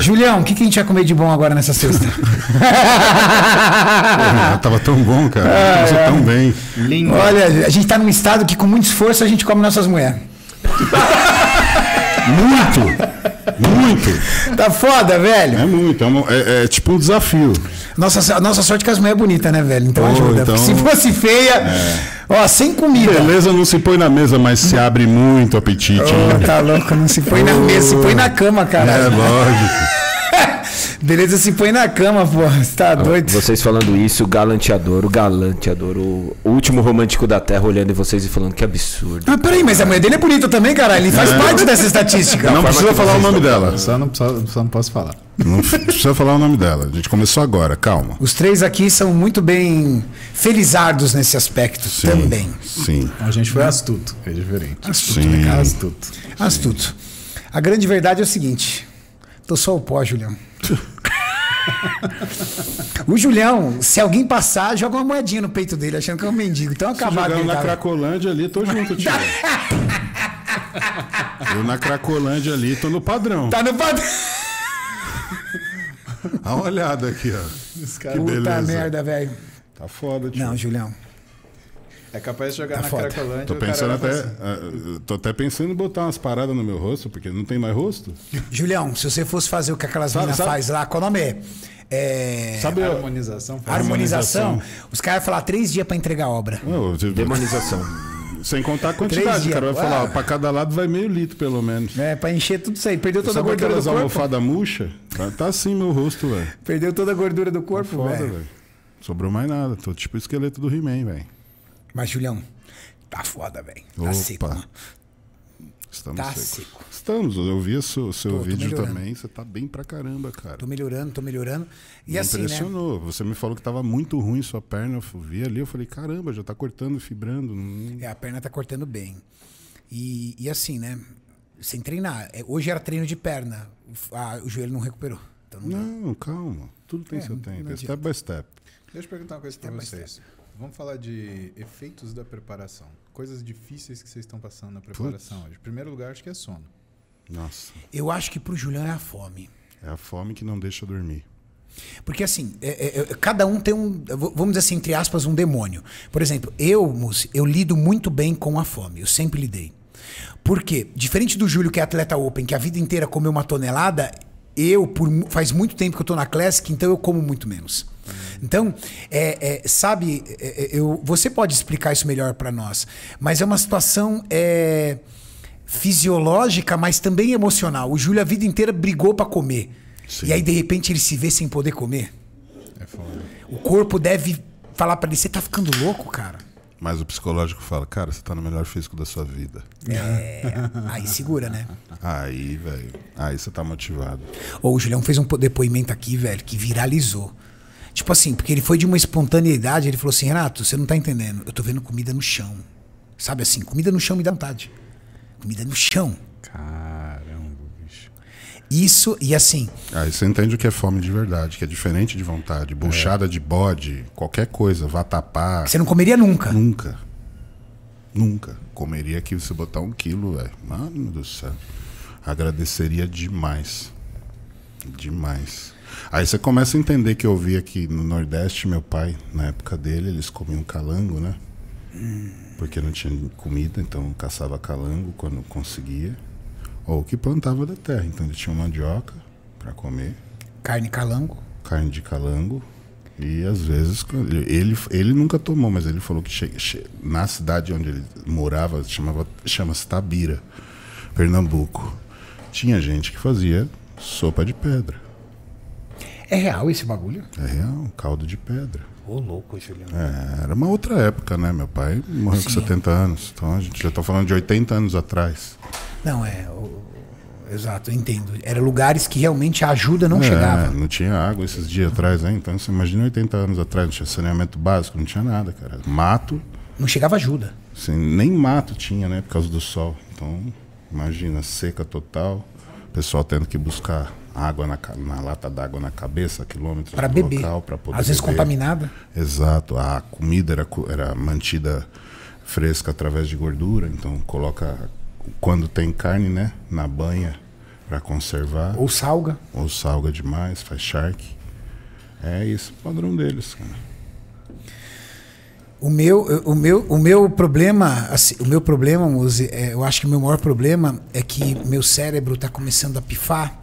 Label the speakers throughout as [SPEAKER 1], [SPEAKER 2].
[SPEAKER 1] Julião, o que, que a gente vai comer de bom agora nessa sexta?
[SPEAKER 2] Porra, tava tão bom, cara. Começou tão bem.
[SPEAKER 3] Lindo.
[SPEAKER 1] Olha, a gente tá num estado que com muito esforço a gente come nossas mulheres.
[SPEAKER 2] Muito! Muito!
[SPEAKER 1] Tá foda, velho.
[SPEAKER 2] É muito. É, uma- é- é tipo um desafio.
[SPEAKER 1] Nossa, a nossa sorte é que as mulheres é bonita, né, velho? Então
[SPEAKER 2] Pô,
[SPEAKER 1] ajuda.
[SPEAKER 2] então-
[SPEAKER 1] Porque se fosse feia, ó, sem comida.
[SPEAKER 2] Beleza não se põe na mesa, mas se abre muito apetite. Hein?
[SPEAKER 1] tá louco, não se põe na mesa, se põe na cama,
[SPEAKER 2] É
[SPEAKER 1] cara.
[SPEAKER 2] lógico.
[SPEAKER 1] Beleza, se põe na cama, pô. Você tá doido?
[SPEAKER 4] Vocês falando isso, o galanteador, o galanteador, o último romântico da Terra olhando em vocês e falando que absurdo.
[SPEAKER 1] Ah, peraí, mas a mulher dele é bonita também, cara. Ele faz parte dessa estatística.
[SPEAKER 2] Não precisa falar o nome dela.
[SPEAKER 3] Só não, só, só não posso falar.
[SPEAKER 2] Não precisa falar o nome dela. A gente começou agora, calma.
[SPEAKER 1] Os três aqui são muito bem felizardos nesse aspecto
[SPEAKER 2] Sim,
[SPEAKER 1] também.
[SPEAKER 2] Sim.
[SPEAKER 3] A gente foi astuto, é diferente.
[SPEAKER 1] Astuto,
[SPEAKER 2] Sim.
[SPEAKER 1] né, cara?
[SPEAKER 3] Astuto.
[SPEAKER 1] Astuto. A grande verdade é o seguinte: tô só o pó, Julião. o Julião, se alguém passar, joga uma moedinha no peito dele, achando que é um mendigo. Então acabado
[SPEAKER 2] Jogando na
[SPEAKER 1] tá.
[SPEAKER 2] Cracolândia ali, tô junto, tio. Eu na Cracolândia ali, tô no padrão.
[SPEAKER 1] Tá no padrão.
[SPEAKER 2] Dá uma olhada aqui, ó.
[SPEAKER 3] Esse cara
[SPEAKER 2] Que
[SPEAKER 1] Puta
[SPEAKER 2] beleza.
[SPEAKER 1] merda, velho.
[SPEAKER 2] Tá foda, tio.
[SPEAKER 1] Não, Julião.
[SPEAKER 3] É capaz de jogar
[SPEAKER 1] Tá
[SPEAKER 3] na
[SPEAKER 1] foda.
[SPEAKER 3] Cracolândia.
[SPEAKER 2] Tô pensando até.
[SPEAKER 3] assim.
[SPEAKER 2] tô até pensando em botar umas paradas no meu rosto, porque não tem mais rosto.
[SPEAKER 1] Julião, se você fosse fazer o que aquelas meninas faz lá, qual o nome é? É.
[SPEAKER 2] Sabe, ó,
[SPEAKER 3] Harmonização.
[SPEAKER 1] Harmonização. Os caras vão falar três dias pra entregar a obra.
[SPEAKER 2] Não,
[SPEAKER 4] Demonização.
[SPEAKER 2] sem contar a
[SPEAKER 1] Três
[SPEAKER 2] quantidade,
[SPEAKER 1] dias.
[SPEAKER 2] o cara vai falar, ó, pra cada lado vai meio litro, pelo menos.
[SPEAKER 1] É, pra encher tudo isso aí. Perdeu toda a
[SPEAKER 2] Sabe
[SPEAKER 1] gordura do corpo.
[SPEAKER 2] almofadas murcha? Tá, tá assim meu rosto, velho.
[SPEAKER 1] Perdeu toda a gordura do corpo,
[SPEAKER 2] Foda,
[SPEAKER 1] velho.
[SPEAKER 2] velho. Sobrou mais nada. Tô tipo o esqueleto do He-Man, velho.
[SPEAKER 1] Mas, Julião, tá foda, velho. Tá
[SPEAKER 2] Opa.
[SPEAKER 1] seco, mano.
[SPEAKER 2] Estamos
[SPEAKER 1] Tá
[SPEAKER 2] secos.
[SPEAKER 1] seco.
[SPEAKER 2] Estamos, eu vi o seu, seu
[SPEAKER 1] Tô, tô
[SPEAKER 2] vídeo
[SPEAKER 1] melhorando.
[SPEAKER 2] também. Você tá bem pra caramba, cara.
[SPEAKER 1] Tô melhorando, tô melhorando. E
[SPEAKER 2] Me
[SPEAKER 1] assim, né?
[SPEAKER 2] impressionou. Você me falou que tava muito ruim sua perna. Eu vi ali, eu falei, caramba, já tá cortando, fibrando.
[SPEAKER 1] É, a perna tá cortando bem. E, e assim, né? Sem treinar. É, hoje era treino de perna. Ah, o joelho não recuperou. Então não.
[SPEAKER 2] Não, calma. Tudo tem
[SPEAKER 1] É,
[SPEAKER 2] seu tempo. É step by step.
[SPEAKER 3] Deixa eu perguntar uma coisa pra
[SPEAKER 1] by
[SPEAKER 3] vocês. Vamos falar de efeitos da preparação. Coisas difíceis que vocês estão passando na preparação hoje. Em primeiro lugar, acho que é sono.
[SPEAKER 2] Nossa,
[SPEAKER 1] Eu acho que pro Julião é a fome.
[SPEAKER 2] é a fome que não deixa dormir.
[SPEAKER 1] Porque assim, é- é- é- cada um tem um, vamos dizer assim, entre aspas, um demônio. Por exemplo, eu, Mussi, eu lido muito bem com a fome. Eu sempre lidei. Por quê? Diferente do Júlio, que é atleta open, que a vida inteira comeu uma tonelada, eu, por, faz muito tempo que eu tô na Classic, então eu como muito menos. Então, é, é, sabe, é, é, eu, você pode explicar isso melhor para nós, mas é uma situação é, fisiológica, mas também emocional. O Júlio a vida inteira brigou para comer.
[SPEAKER 2] Sim.
[SPEAKER 1] E aí, de repente, ele se vê sem poder comer.
[SPEAKER 3] É foda.
[SPEAKER 1] O corpo deve falar pra ele: você tá ficando louco, cara?
[SPEAKER 2] Mas o psicológico fala, cara, você tá no melhor físico da sua vida.
[SPEAKER 1] É. Aí segura, né?
[SPEAKER 2] Aí, velho. Aí você tá motivado.
[SPEAKER 1] Ô, o Julião fez um po- depoimento aqui, velho, que viralizou. Tipo assim, porque ele foi de uma espontaneidade, ele falou assim: Renato, você não tá entendendo. Eu tô vendo comida no chão. Sabe assim, comida no chão me dá vontade. Comida no chão.
[SPEAKER 3] Bicho.
[SPEAKER 1] Isso, e assim,
[SPEAKER 2] Aí você entende o que é fome de verdade, que é diferente de vontade. Buchada de bode, qualquer coisa, vatapá.
[SPEAKER 1] você não comeria nunca.
[SPEAKER 2] Nunca. Nunca. Comeria aqui você botar um quilo, velho. Mano do céu. Agradeceria demais. Demais. Aí você começa a entender que eu vi aqui no Nordeste, meu pai, na época dele, eles comiam calango, né? Porque não tinha comida, então caçava calango quando conseguia. Ou que plantava da terra. Então ele tinha mandioca para comer
[SPEAKER 1] Carne calango.
[SPEAKER 2] carne de calango. E às vezes, ele, ele, nunca tomou, mas ele falou que che- che- na cidade onde ele morava, chamava, chama-se Tabira, Pernambuco. Tinha gente que fazia sopa de pedra.
[SPEAKER 1] É real esse bagulho?
[SPEAKER 2] É real, caldo de pedra.
[SPEAKER 1] Ô, louco, Julião.
[SPEAKER 2] É, era uma outra época, né? Meu pai morreu com
[SPEAKER 1] Sim.
[SPEAKER 2] 70 anos. Então a gente já tá falando de 80 anos atrás.
[SPEAKER 1] Não, é. o- exato, entendo. Eram lugares que realmente a ajuda não
[SPEAKER 2] É,
[SPEAKER 1] chegava.
[SPEAKER 2] Não tinha água esses dias atrás, né? Então você imagina 80 anos atrás, não tinha saneamento básico, não tinha nada, cara. Mato,
[SPEAKER 1] Não chegava ajuda.
[SPEAKER 2] Assim, nem mato tinha, né? Por causa do sol. Então, imagina, seca total. O pessoal tendo que buscar água na, na lata d'água na cabeça, quilômetros
[SPEAKER 1] Para beber.
[SPEAKER 2] local, para poder
[SPEAKER 1] Às vezes
[SPEAKER 2] beber.
[SPEAKER 1] contaminada.
[SPEAKER 2] Exato. A comida era, era mantida fresca através de gordura. Então, coloca... Quando tem carne, né? Na banha, Pra conservar.
[SPEAKER 1] Ou salga.
[SPEAKER 2] Ou salga demais, faz shark. É isso, o padrão deles, cara.
[SPEAKER 1] O meu, o meu, o meu problema, assim, o meu problema, Muzi, é, eu acho que o meu maior problema é que meu cérebro está começando a pifar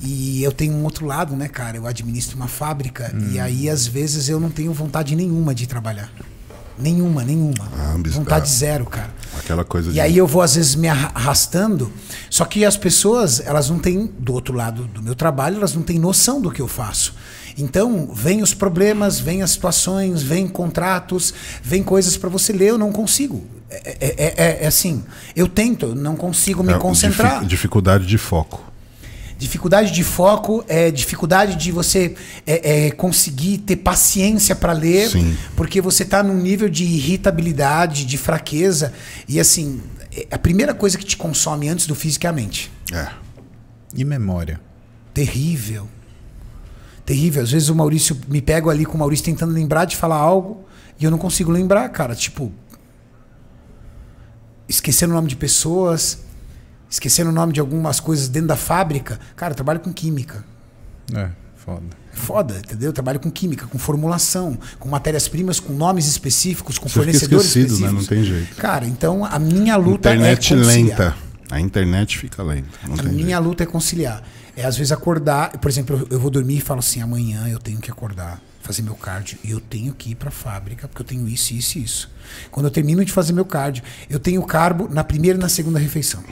[SPEAKER 1] e eu tenho um outro lado, né, cara? Eu administro uma fábrica e aí às vezes eu não tenho vontade nenhuma de trabalhar. Nenhuma, nenhuma.
[SPEAKER 2] Ah,
[SPEAKER 1] vontade
[SPEAKER 2] ah.
[SPEAKER 1] zero, cara.
[SPEAKER 2] Aquela coisa de.
[SPEAKER 1] E aí eu vou às vezes me arra- arrastando, só que as pessoas, elas não têm, do outro lado do meu trabalho, elas não têm noção do que eu faço. Então, vem os problemas, vem as situações, vem contratos, vem coisas para você ler, eu não consigo. É, é- é- é assim, eu tento, não consigo me
[SPEAKER 2] é,
[SPEAKER 1] concentrar.
[SPEAKER 2] difi- dificuldade de foco.
[SPEAKER 1] Dificuldade de foco, é dificuldade de você é, é, conseguir ter paciência para ler,
[SPEAKER 2] Sim.
[SPEAKER 1] porque você está num nível de irritabilidade, de fraqueza. E assim, é- a primeira coisa que te consome antes do físico é a mente.
[SPEAKER 2] É.
[SPEAKER 3] E memória?
[SPEAKER 1] Terrível. Terrível. Às vezes o Maurício me pego ali com o Maurício tentando lembrar de falar algo e eu não consigo lembrar, cara. Tipo. Esquecendo o nome de pessoas, esquecendo o nome de algumas coisas dentro da fábrica. Cara, eu trabalho com química.
[SPEAKER 3] É, foda.
[SPEAKER 1] É foda, entendeu? Eu trabalho com química, com formulação, com matérias-primas, com nomes específicos, com
[SPEAKER 2] Você fica
[SPEAKER 1] fornecedores
[SPEAKER 2] esquecido, né?
[SPEAKER 1] específicos.
[SPEAKER 2] Não tem jeito.
[SPEAKER 1] Cara, então a minha luta
[SPEAKER 2] Internet
[SPEAKER 1] é conciliar.
[SPEAKER 2] lenta. A internet fica lenta.
[SPEAKER 1] A minha
[SPEAKER 2] jeito.
[SPEAKER 1] luta é conciliar. É às vezes acordar, por exemplo, eu- eu vou dormir e falo assim, amanhã eu tenho que acordar, fazer meu cardio e eu tenho que ir para a fábrica porque eu tenho isso, isso e isso. Quando eu termino de fazer meu cardio, eu tenho carbo na primeira e na segunda refeição.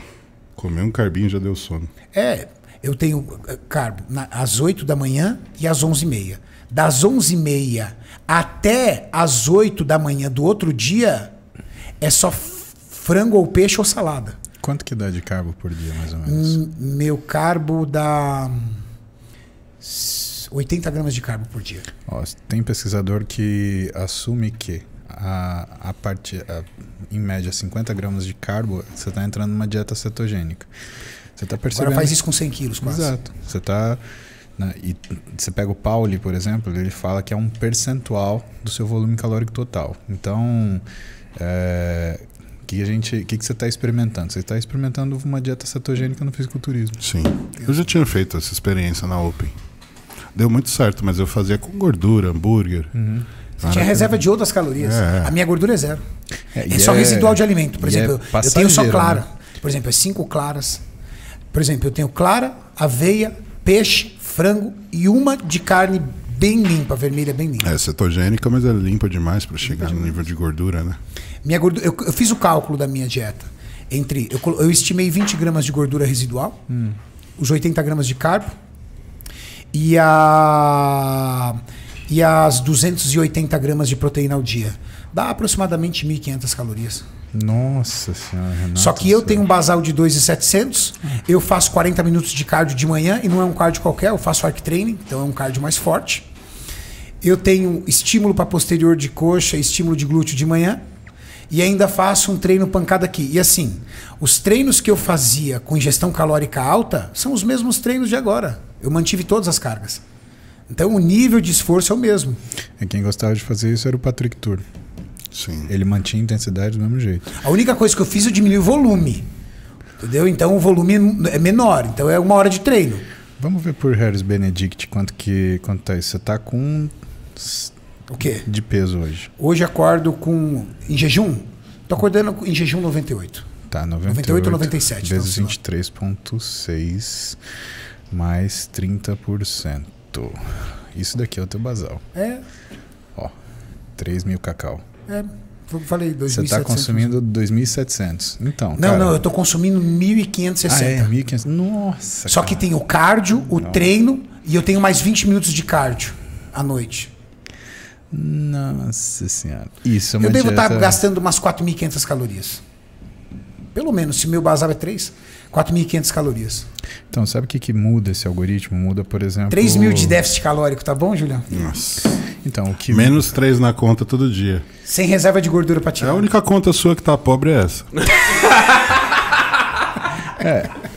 [SPEAKER 2] Comer um carbinho já deu sono.
[SPEAKER 1] É, eu tenho eh, carbo na- às 8 da manhã e às 11h30. Das 11h30 até às 8 da manhã do outro dia, é só frango ou peixe ou salada.
[SPEAKER 3] Quanto que dá de carbo por dia, mais ou menos?
[SPEAKER 1] Hum, Meu carbo dá hum, s- 80 gramas de carbo por dia.
[SPEAKER 3] Ó, tem pesquisador que assume que a, a parte, a- em média, 50 gramas de carbo, você está entrando numa dieta cetogênica. Você está percebendo.
[SPEAKER 1] Agora faz isso com 100 quilos quase.
[SPEAKER 3] Exato. Você tá. né, e você pega o Pauli, por exemplo, ele fala que é um percentual do seu volume calórico total. Então, é, que a gente, que, que você está experimentando? Você está experimentando uma dieta cetogênica no fisiculturismo.
[SPEAKER 2] Sim. Eu já tinha feito essa experiência na Open. Deu muito certo, mas eu fazia com gordura, hambúrguer.
[SPEAKER 1] Você tinha reserva de outras calorias.
[SPEAKER 2] É.
[SPEAKER 1] A minha gordura é zero.
[SPEAKER 3] É,
[SPEAKER 1] É, só
[SPEAKER 3] é-
[SPEAKER 1] residual de alimento. Por
[SPEAKER 3] e
[SPEAKER 1] exemplo,
[SPEAKER 3] é
[SPEAKER 1] eu- eu tenho só
[SPEAKER 3] passageiro,
[SPEAKER 1] clara.
[SPEAKER 3] né?
[SPEAKER 1] Por exemplo, é cinco claras. Por exemplo, eu tenho clara, aveia, peixe, frango e uma de carne bem limpa, vermelha bem limpa.
[SPEAKER 2] É cetogênica, mas é limpa demais para chegar no nível de gordura, né?
[SPEAKER 1] Minha gordura, eu, eu fiz o cálculo da minha dieta. Entre, eu, eu estimei 20 gramas de gordura residual, os 80 gramas de carbo e, a, e as 280 gramas de proteína ao dia. Dá aproximadamente 1.500 calorias.
[SPEAKER 3] Nossa senhora, Renato.
[SPEAKER 1] Só que eu
[SPEAKER 3] do
[SPEAKER 1] tenho um basal de 2,700, eu faço 40 minutos de cardio de manhã e não é um cardio qualquer, eu faço arc training, então é um cardio mais forte. Eu tenho estímulo para posterior de coxa, estímulo de glúteo de manhã e ainda faço um treino pancada aqui. E assim, os treinos que eu fazia com ingestão calórica alta são os mesmos treinos de agora. Eu mantive todas as cargas. Então o nível de esforço é o mesmo.
[SPEAKER 3] E quem gostava de fazer isso era o Patrick Tour.
[SPEAKER 2] Sim.
[SPEAKER 3] Ele mantinha a intensidade do mesmo jeito.
[SPEAKER 1] A única coisa que eu fiz, eu diminui o volume. Entendeu? Então o volume é menor. Então é uma hora de treino.
[SPEAKER 3] Vamos ver por Harris Benedict quanto que quanto tá isso. Você tá com
[SPEAKER 1] O quê?
[SPEAKER 3] de peso hoje.
[SPEAKER 1] Hoje acordo com. Em jejum? Tô acordando em jejum 98.
[SPEAKER 3] Tá, 98,
[SPEAKER 1] 98 ou 97,
[SPEAKER 3] Vezes
[SPEAKER 1] não,
[SPEAKER 3] 23,6 mais 30%. Isso daqui é o teu basal.
[SPEAKER 1] É,
[SPEAKER 3] Ó, 3 mil cacau.
[SPEAKER 1] é. Falei 2.700.
[SPEAKER 3] Você tá consumindo 2.700. Então,
[SPEAKER 1] Não,
[SPEAKER 3] cara,
[SPEAKER 1] não, eu tô consumindo 1.560.
[SPEAKER 3] Ah, é, 1.500. Nossa,
[SPEAKER 1] Só que
[SPEAKER 3] cara.
[SPEAKER 1] tem o cardio, o treino e eu tenho mais 20 minutos de cardio à noite.
[SPEAKER 3] Nossa senhora. Isso é uma
[SPEAKER 1] eu devo estar
[SPEAKER 3] dieta-
[SPEAKER 1] gastando umas 4.500 calorias. Pelo menos, se meu basal é 3, 4.500 calorias.
[SPEAKER 3] Então, sabe o que, que muda esse algoritmo? Muda, por exemplo...
[SPEAKER 1] 3 mil de déficit calórico, tá bom, Julião?
[SPEAKER 2] Nossa.
[SPEAKER 3] Então, o que...
[SPEAKER 2] Menos três na conta todo dia.
[SPEAKER 1] Sem reserva de gordura pra
[SPEAKER 2] É
[SPEAKER 1] tirar.
[SPEAKER 2] a única conta sua que tá pobre é essa.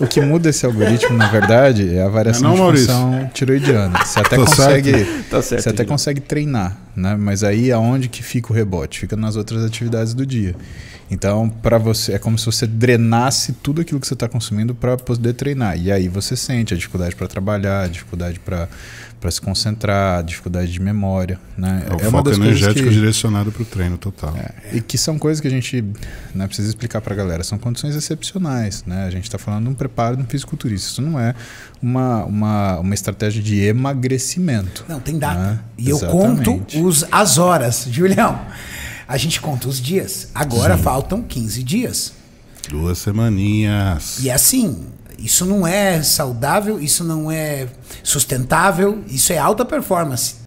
[SPEAKER 3] O que muda esse algoritmo, na verdade, é a variação
[SPEAKER 2] Não,
[SPEAKER 3] de
[SPEAKER 2] Maurício?
[SPEAKER 3] função tiroidiana. Você até
[SPEAKER 2] Tô
[SPEAKER 3] consegue,
[SPEAKER 4] Tá certo,
[SPEAKER 3] você até consegue treinar, né? Mas aí aonde que fica o rebote? Fica nas outras atividades do dia. Então, para você é como se você drenasse tudo aquilo que você está consumindo para poder treinar. E aí você sente a dificuldade para trabalhar, a dificuldade para para se concentrar, a dificuldade de memória, né?
[SPEAKER 2] É o foco energético direcionado para o treino total.
[SPEAKER 3] É, e que são coisas que a gente né, precisa explicar para a galera. São condições excepcionais. Né? A gente está falando de um preparo de um fisiculturista. Isso não é uma, uma, uma estratégia de emagrecimento.
[SPEAKER 1] Não, tem data.
[SPEAKER 3] né?
[SPEAKER 1] E eu
[SPEAKER 3] Exatamente.
[SPEAKER 1] conto os, as horas, Julião. A gente conta os dias. Agora faltam 15 dias.
[SPEAKER 2] Duas semaninhas.
[SPEAKER 1] E é assim, isso não é saudável, isso não é sustentável, isso é alta performance.